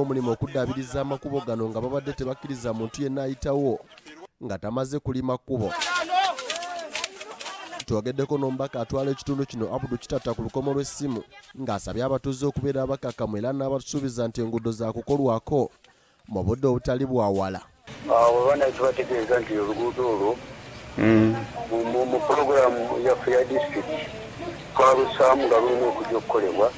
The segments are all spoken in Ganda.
omulimu okuddaabiriza amakubo gano nga babadde tebakkiriza muntu yenna ayitawo nga tamaze kulima kkubo. Twogeddeko n'omubaka atwala ekitundu kino abudu kitata ku lukomo lw'essimu ng'asabye abatuuze okubeera abakakkamu era n'abasuubiza nti enguudo za kukolwako mu budde obutali bwawala awo baana tubategeeza nti oluguudo olwo mu- mu puroguramu yaffe ya disitulikiti twalusaamu nga lulina okujja okukolebwa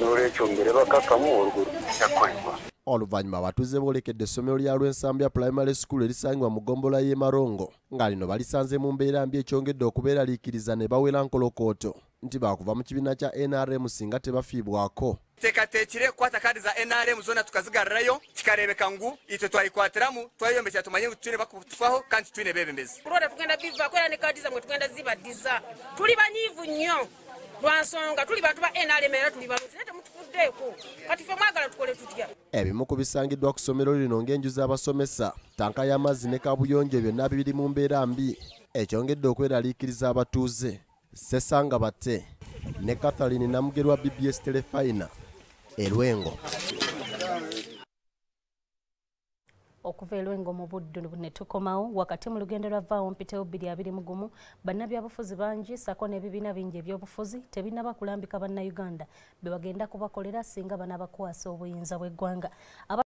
n'olwekyo mbere bakakamu oluguudo kyakolebwa oluvannyuma abatuuze boolekedde essomero lya lwensambya primary school erisangibwa mu ggombola y'e marongo nga lino balisanze mu mbeera mbi ekyongedde okubeeraliikiriza ne bawera nkolokooto nti baakuva mu kibiina kya nrm singa tebafiibwako teekateekire kukwata kaadi za nrm zonna tukazigarrayo kikareebeka ngu itwe twayikwatiramu twayombekera tumanye ngu twine bakutufaho kandi twine beebembezi kulwata tugenda bivaako era ne kaadi zammwe tugenda zibaddiza tuli banyiivu nnyo lwansonga tuli bantu ba nrm era tuli balunzi naye temutufuddeeko kati fe mwagala tukole tutya? Ebimu ku bisangiddwa ku ssomero lino ng'enju z'abasomesa tanka y'amazzi ne kabuyonjo byonna biri mu mbeera mbi. Ekyongedde okweraliikiriza abatuuze sesanga bate ne catharine namugerwa bbs telefina erwengo okuva elwengo mu buddu ne tukomawo wakati mu lugendo lwa vaawo mpitewo 2021 bannabyabufuzi bangi sako n'ebibiina bingi ebyobufuzi tebinnaba kulambika bannayuganda be bagenda kubakolera singa banabakwasa obuyinza bw'eggwanga